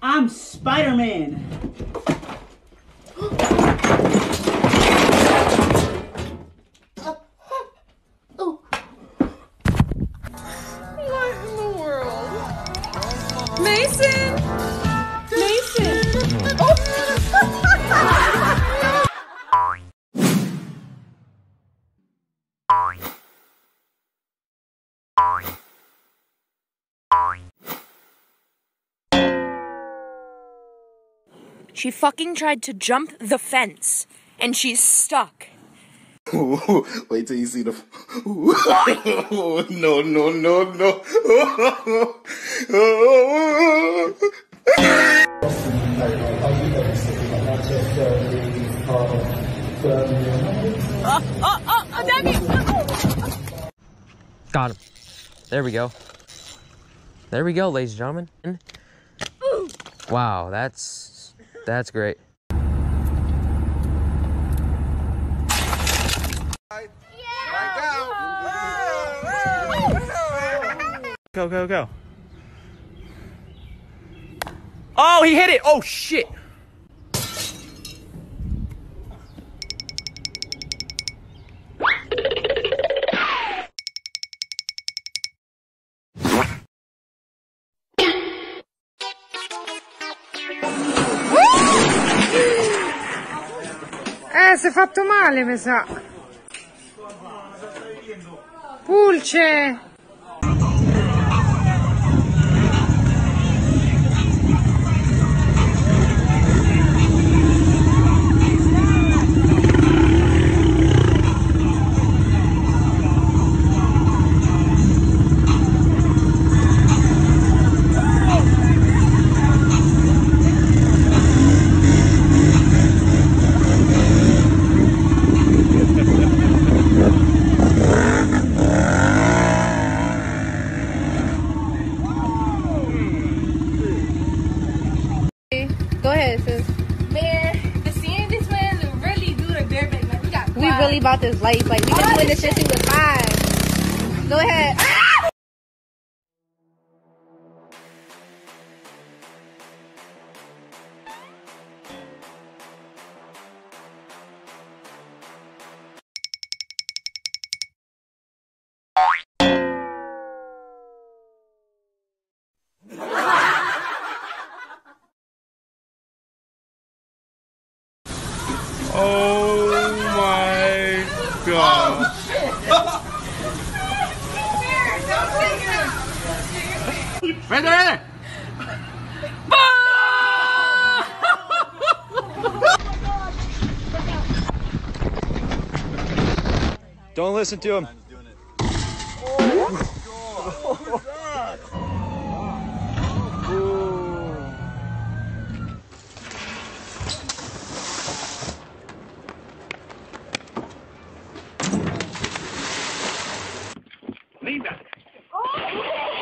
I'm Spider Man. What in the world? Mason! Mason! Oh. She fucking tried to jump the fence and she's stuck. Wait till you see the. no, no, no, no. Got him. There we go. There we go, ladies and gentlemen. Wow, that's that's great. Go, go, go. Oh, he hit it. Oh, shit. Si è fatto male, mi sa. Pulce! About this life. Like, we been doing this shit since we was five. Go ahead. Ah! Right there, right there. Don't listen to him.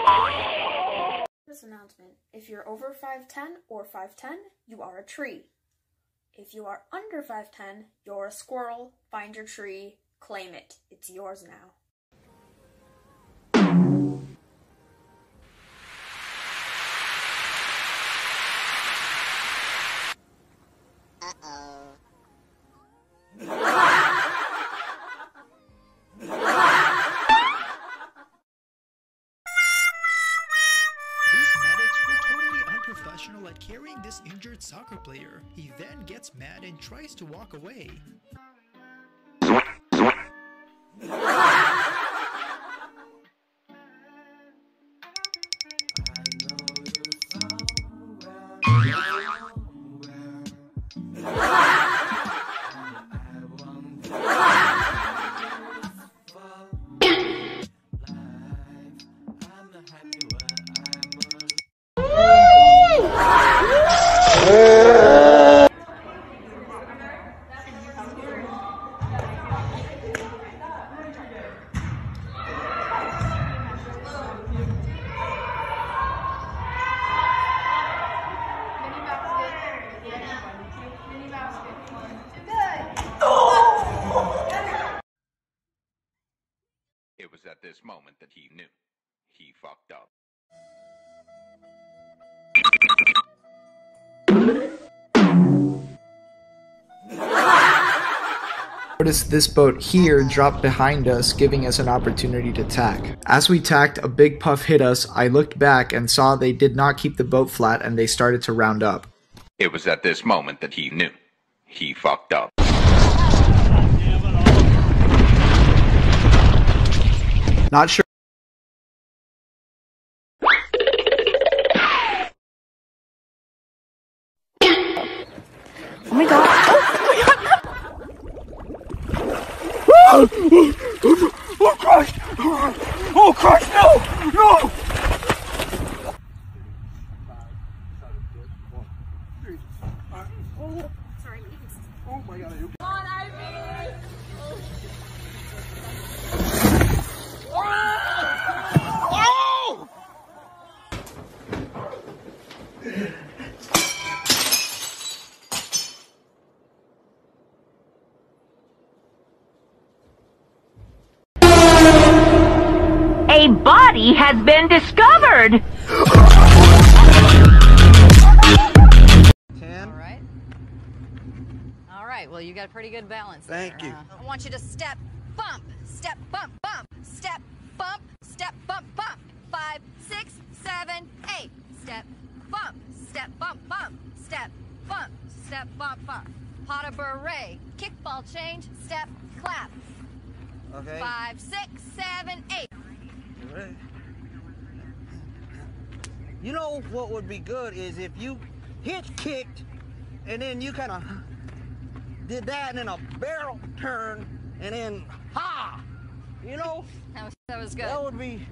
Oh, Announcement if you're over 5'10 or 5'10, you are a tree. If you are under 5'10, you're a squirrel. Find your tree, claim it. It's yours now. Injured soccer player. He then gets mad and tries to walk away. at this moment that he knew. He fucked up. Notice this boat here dropped behind us, giving us an opportunity to tack. As we tacked, a big puff hit us. I looked back and saw they did not keep the boat flat and they started to round up. It was at this moment that he knew. He fucked up. Not sure. Oh my god. Oh, oh, oh Christ! Oh Christ, no! No! A body has been discovered. Alright. Alright, well, you got a pretty good balance. Thank there, you. huh? I want you to step, bump, step, bump, bump, step, bump, step, bump, bump. Five, six, seven, eight. Step, bump, step, bump, bump, step, bump, step, bump, bump. Pas de bourrée, kickball change, step, clap. Okay. Five, six, seven, eight. You know what would be good is if you hit kicked and then you kind of did that and then a barrel turn and then ha! You know? That was, that was good. That would be.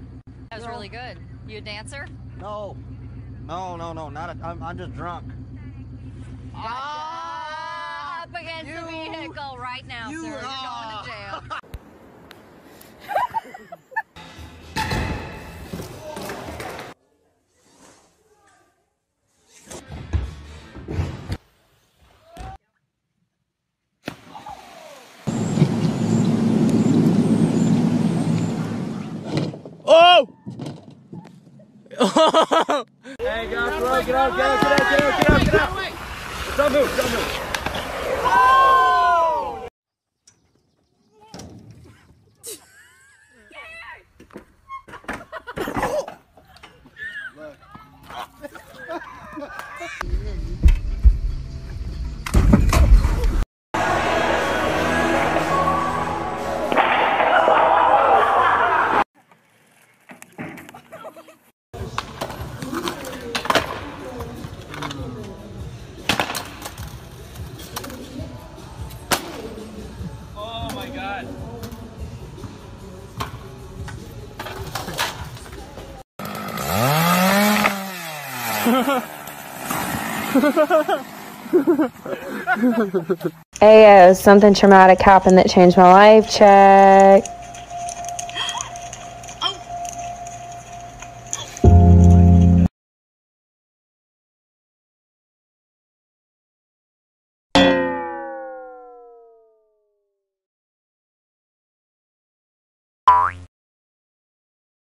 That was know, really good. You a dancer? No. No, no, no. Not a, I'm, I'm just drunk. Up against the vehicle right now, you sir. You're are- going to uh, hey, get up, bro. Get up, get up, get up, get up, get up, get up. Don't move, don't move. Ayo, something traumatic happened that changed my life. Check.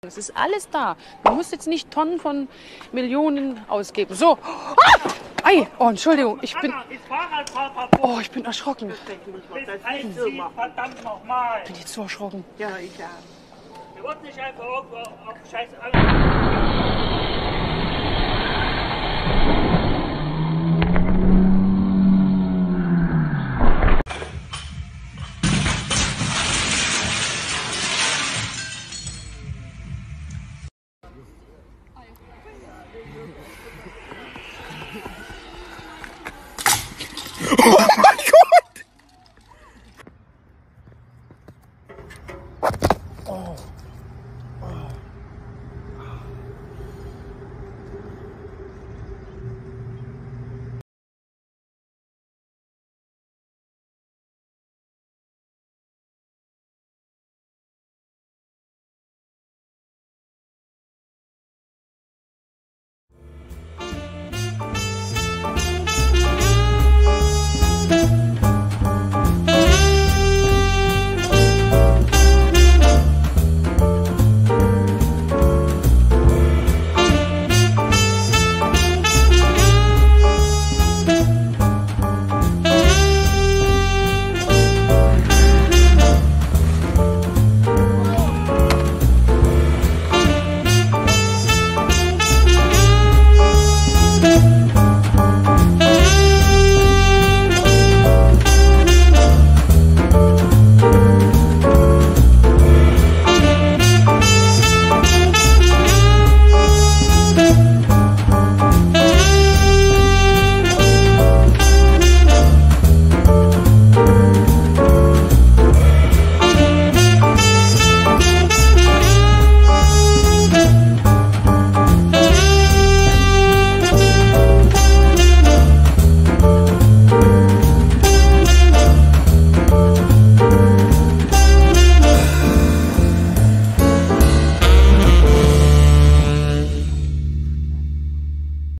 Es ist alles da. Du musst jetzt nicht Tonnen von Millionen ausgeben. So. Ah! Ei, oh, Entschuldigung, ich bin. Oh, ich bin erschrocken. Verdammt nochmal. Ich bin jetzt so erschrocken. Ja, ich ja. Wir wollten nicht einfach auf Scheiß Oh my god!